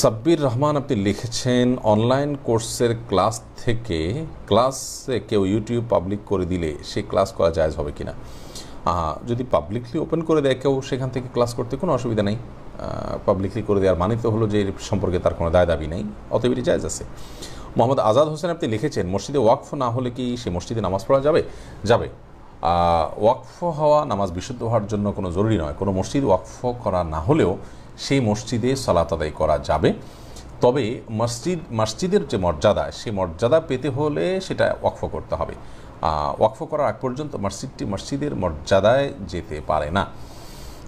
সাব্বির রহমান আপনি লিখেছেন, অনলাইন কোর্সের ক্লাস থেকে ক্লাসে কেউ ইউটিউব পাবলিক করে দিলে সেই ক্লাস করা জায়জ হবে কি না যদি পাবলিকলি ওপেন করে দেয় কেউ, সেখান থেকে ক্লাস করতে কোনো অসুবিধা নেই। পাবলিকলি করে দেওয়ার মানে তো হলো যে সম্পর্কে তার কোনো দায় দাবি নেই, অতএব এটি জায়জ আছে। মোহাম্মদ আজাদ হোসেন আপনি লিখেছেন, মসজিদে ওয়াকফ না হলে কি সে মসজিদে নামাজ পড়া যাবে? যাবে। ওয়াকফ হওয়া, নামাজ বিশুদ্ধ হওয়ার জন্য কোনো জরুরি নয়। কোনো মসজিদ ওয়াকফ করা না হলেও সেই মসজিদে সালাত আদায় করা যাবে। তবে মসজিদ, মসজিদের যে মর্যাদা, সেই মর্যাদা পেতে হলে সেটা ওয়াকফ করতে হবে। ওয়াকফ করার আগ পর্যন্ত মসজিদটি মসজিদের মর্যাদায় যেতে পারে না।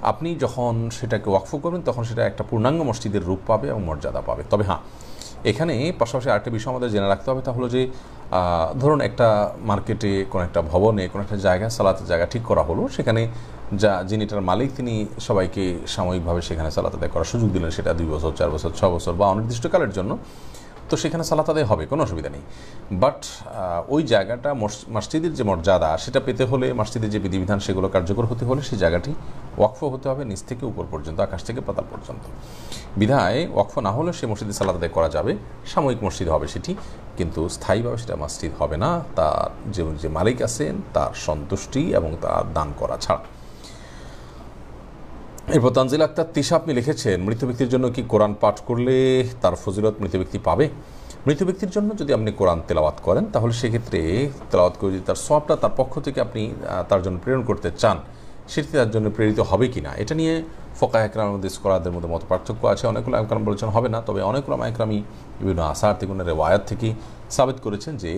আপনি যখন সেটাকে ওয়াকফ করবেন, তখন সেটা একটা পূর্ণাঙ্গ মসজিদের রূপ পাবে এবং মর্যাদা পাবে। তবে হ্যাঁ এখানে পাশাপাশি আরেকটা বিষয় আমাদের জেনে রাখতে হবে, তা হলো যে ধরুন একটা মার্কেটে কোনো একটা ভবনে, কোনো একটা জায়গা সালাতের জায়গা ঠিক করা হলো, সেখানে যা যিনি এটার মালিক, তিনি সবাইকে সাময়িকভাবে সেখানে সালাত আদায় করার সুযোগ দিলেন, সেটা দুই বছর, চার বছর ছ বছর বা অনির্দিষ্টকালের জন্য। তো সেখানে সালাত আদায় হবে, কোনো অসুবিধা নেই। বাট ওই জায়গাটা মস- মসজিদের যে মর্যাদা, সেটা পেতে হলে, মসজিদের যে বিধিবিধান, সেগুলো কার্যকর হতে হলে সেই জায়গাটি ওয়াকফ হতে হবে নিচ থেকে উপর পর্যন্ত, আকাশ থেকে পাতাল পর্যন্ত। বিধায় ওয়াকফ না হলে সে মসজিদে সালাত আদায় করা যাবে, সাময়িক মসজিদ হবে সেটি, কিন্তু স্থায়ীভাবে সেটা মসজিদ হবে না, তার যে যে মালিক আছেন, তার সন্তুষ্টি এবং তার দান করা ছাড়া। এরপর তানজিল আক্তার, তিশা, আপনি লিখেছেন, মৃত ব্যক্তির জন্য কি কোরআন পাঠ করলে তার ফজিলত মৃত ব্যক্তি পাবে? মৃত ব্যক্তির জন্য যদি আপনি কোরআন তেলাওয়াত করেন, তাহলে সেক্ষেত্রে তেলাওয়াত করে যদি তার সবটা তার পক্ষ থেকে আপনি তার জন্য প্রেরণ করতে চান, সেটি তার জন্য প্রেরিত হবে কি না এটা নিয়ে ফোকা একরামের মধ্যে স্কলারদের মধ্যে মত পার্থক্য আছে। অনেকগুলো একরাম বলেছেন হবে না, তবে অনেকগুলো একরামই বিভিন্ন আসার থেকে রেওয়ায়াত থেকে সাবিত করেছেন যে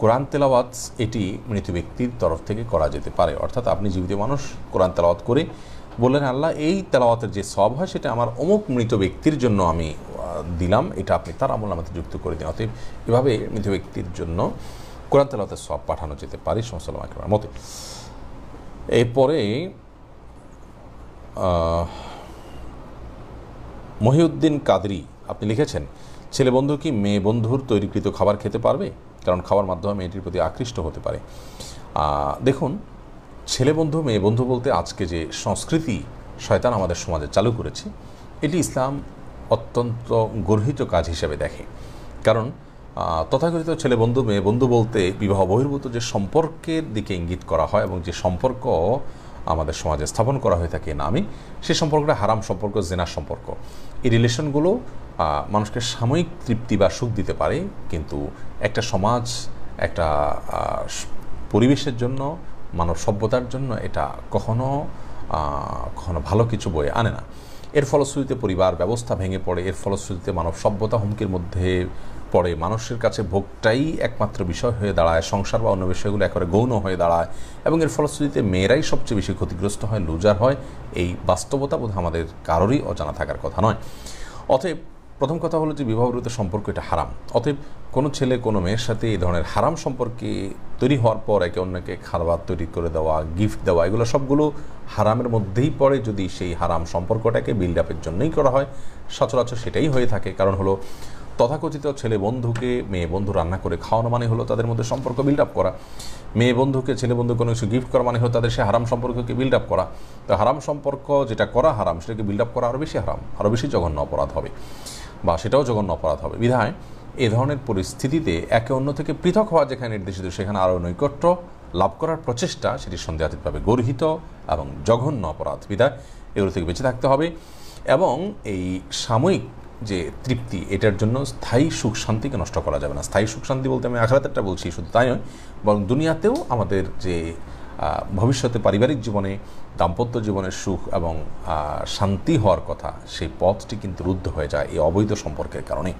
কোরআন তেলাওয়াত এটি মৃত ব্যক্তির তরফ থেকে করা যেতে পারে। অর্থাৎ আপনি জীবিত মানুষ, কোরআন তেলাওয়াত করে বললেন, আল্লাহ, এই তেলাওয়াতের যে সব হয়, সেটা আমার অমুক মৃত ব্যক্তির জন্য আমি দিলাম। এটা আপনি তার আমল আমাদের যুক্ত করে দিন। অতএব এভাবে মৃত ব্যক্তির জন্য কোরআন তেলাওয়াতের সব পাঠানো যেতে পারে একবার মতে। এরপরে মহিউদ্দিন কাদরি, আপনি লিখেছেন, ছেলে বন্ধু কি মেয়ে বন্ধুর তৈরিকৃত খাবার খেতে পারবে? কারণ খাওয়ার মাধ্যমে মেয়েটির প্রতি আকৃষ্ট হতে পারে। দেখুন ছেলে বন্ধু, মেয়ে বন্ধু বলতে আজকে যে সংস্কৃতি শয়তান আমাদের সমাজে চালু করেছে, এটি ইসলাম অত্যন্ত গর্হিত কাজ হিসেবে দেখে। কারণ তথাকথিত ছেলে বন্ধু, মেয়ে বন্ধু বলতে বিবাহ বহির্ভূত যে সম্পর্কের দিকে ইঙ্গিত করা হয় এবং যে সম্পর্ক আমাদের সমাজে স্থাপন করা হয়ে থাকে নামে, সে সম্পর্কটা হারাম সম্পর্ক, জেনার সম্পর্ক। এই রিলেশনগুলো মানুষকে সাময়িক তৃপ্তি বা সুখ দিতে পারে, কিন্তু একটা সমাজ, একটা পরিবেশের জন্য মানব সভ্যতার জন্য এটা কখনো কখনো ভালো কিছু বয়ে আনে না। এর ফলশ্রুতিতে পরিবার ব্যবস্থা ভেঙে পড়ে, এর ফলশ্রুতিতে মানব সভ্যতা হুমকির মধ্যে পড়ে। মানুষের কাছে ভোগটাই একমাত্র বিষয় হয়ে দাঁড়ায়, সংসার বা অন্য বিষয়গুলো একেবারে গৌণ হয়ে দাঁড়ায়। এবং এর ফলশ্রুতিতে মেয়েরাই সবচেয়ে বেশি ক্ষতিগ্রস্ত হয়, লুজার হয়। এই বাস্তবতা বোধ আমাদের কারোরই অজানা থাকার কথা নয়। অতএব প্রথম কথা হলো যে বিবাহবিরোধ সম্পর্ক, এটা হারাম। অতএব কোনো ছেলে, কোনো মেয়ের সাথে এই ধরনের হারাম সম্পর্কে তৈরি হওয়ার পর একে অন্যকে খাবার তৈরি করে দেওয়া গিফট দেওয়া, এগুলো সবগুলো হারামের মধ্যেই পড়ে যদি সেই হারাম সম্পর্কটাকে বিল্ড আপের জন্যই করা হয়। সচরাচর সেটাই হয়ে থাকে। কারণ হলো, তথাকথিত ছেলে বন্ধুকে মেয়ে বন্ধু রান্না করে খাওয়ানো মানে হলো তাদের মধ্যে সম্পর্ক বিল্ড আপ করা। মেয়ে বন্ধুকে ছেলে বন্ধু কোনো কিছু গিফট করা মানে হলো তাদের সে হারাম সম্পর্ককে বিল্ড আপ করা। তো হারাম সম্পর্ক যেটা করা হারাম, সেটাকে বিল্ড আপ করা আরও বেশি হারাম আরও বেশি জঘন্য অপরাধ হবে বা সেটাও জঘন্য অপরাধ হবে। বিধায় এ ধরনের পরিস্থিতিতে একে অন্য থেকে পৃথক হওয়া যেখানে নির্দেশিত, সেখানে আরও নৈকট্য লাভ করার প্রচেষ্টা সেটি সন্দেহাতীতভাবে গর্হিত এবং জঘন্য অপরাধ। বিধায় এগুলো থেকে বেঁচে থাকতে হবে এবং এই সাময়িক যে তৃপ্তি, এটার জন্য স্থায়ী সুখ শান্তিকে নষ্ট করা যাবে না। স্থায়ী সুখ শান্তি বলতে আমি আখরাতেরটা বলছি, শুধু তাই নয়, বরং দুনিয়াতেও আমাদের যে ভবিষ্যতে পারিবারিক জীবনে, দাম্পত্য জীবনের সুখ এবং শান্তি হওয়ার কথা, সেই পথটি কিন্তু রুদ্ধ হয়ে যায় এই অবৈধ সম্পর্কের কারণে।